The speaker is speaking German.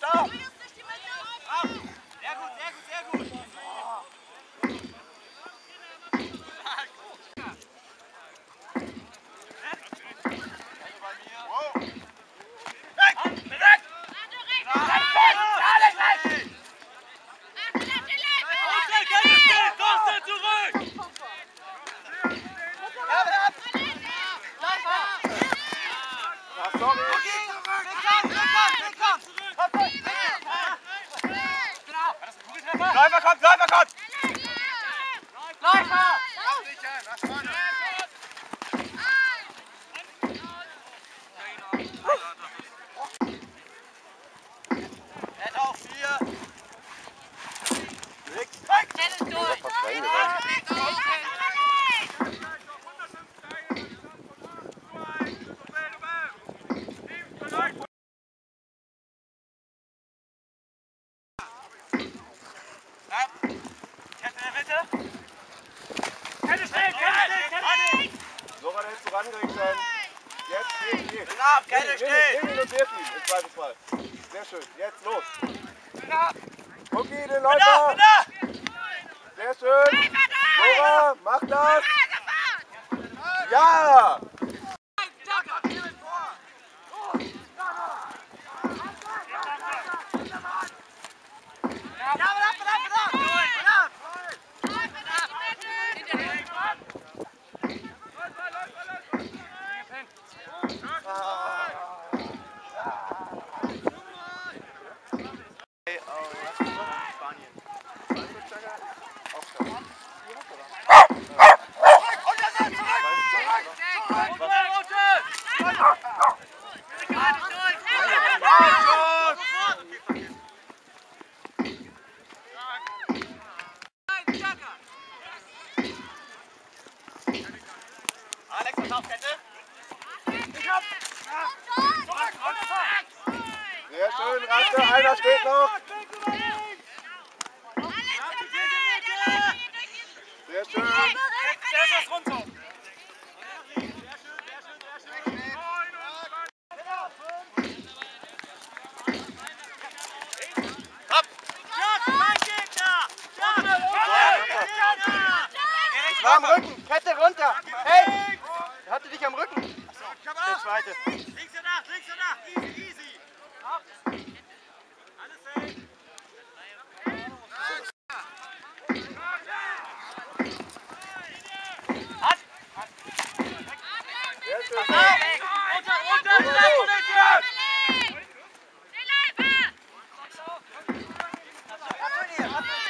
Achtung, Läufer kommt, Läufer Kette in der Mitte! Kette stehen, Kette stehen! So weit hättest du rangekriegt sein. Jetzt, geh, geh. Ab, Kette ihn, ihn und wirf ihn, im Zweifelsfall. Sehr schön, jetzt los. Ab, Okay, den da, Läufer. da! Sehr schön. Nora, mach das. Ja. Alex, was auf Kette. Ich hab... Ja. Zurück, runter, Sehr schön, Ratte. Einer steht noch. Sehr schön. Der ist runter! Am Rücken. Kette runter. Hey. Hatte dich am Rücken. Der zweite. Links und nach, links und nach! Easy, easy! Alles safe! Sehr schön. Runter, runter, runter, runter!